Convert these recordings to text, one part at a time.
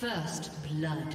First blood.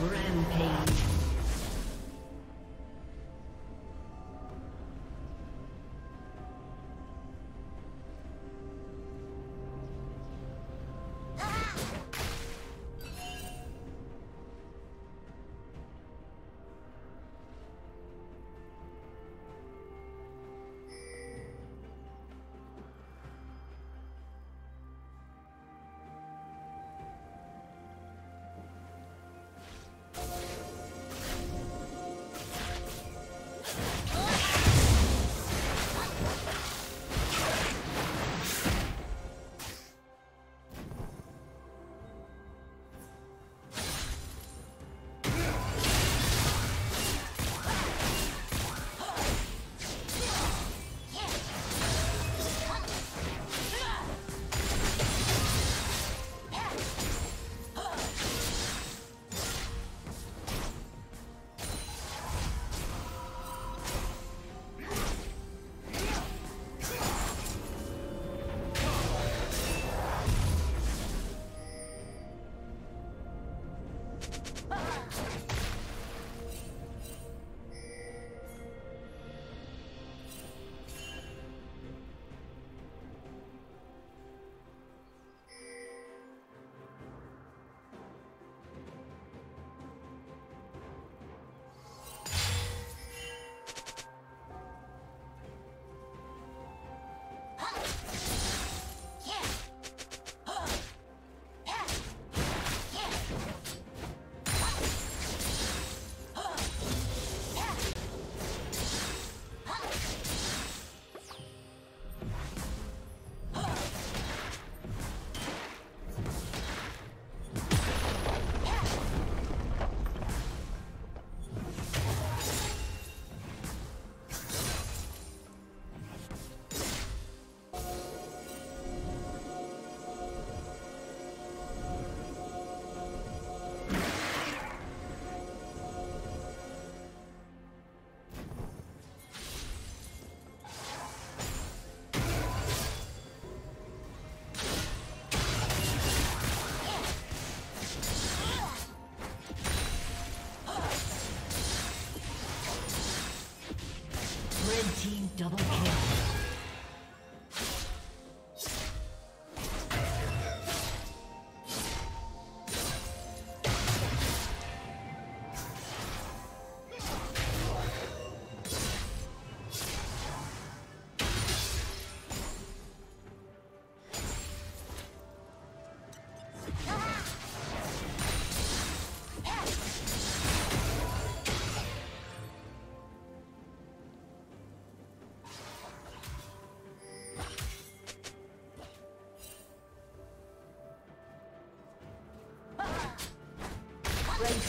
Rampage.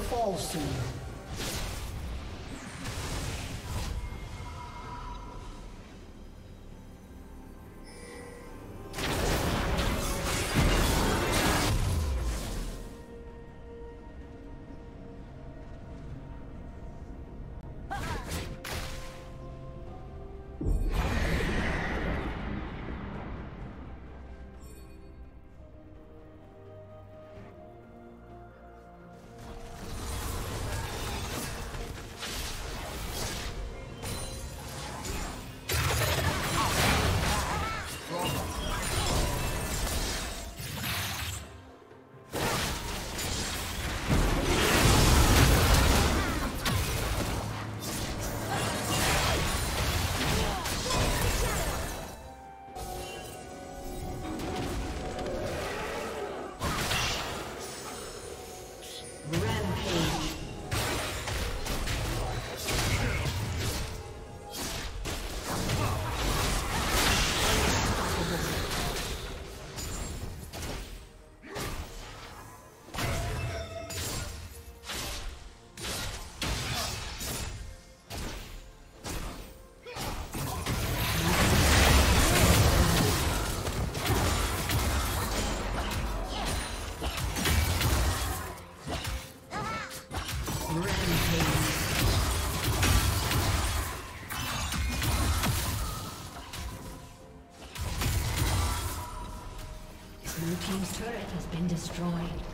Fall soon. Destroyed.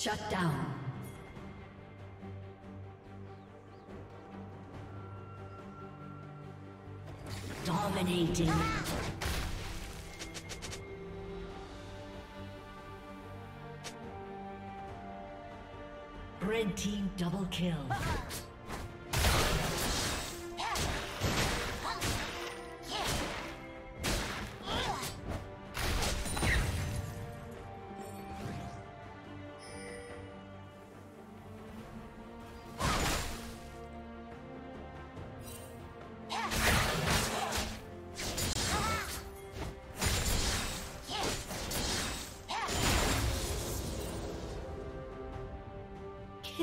Shut down. Dominating. Red team double kill.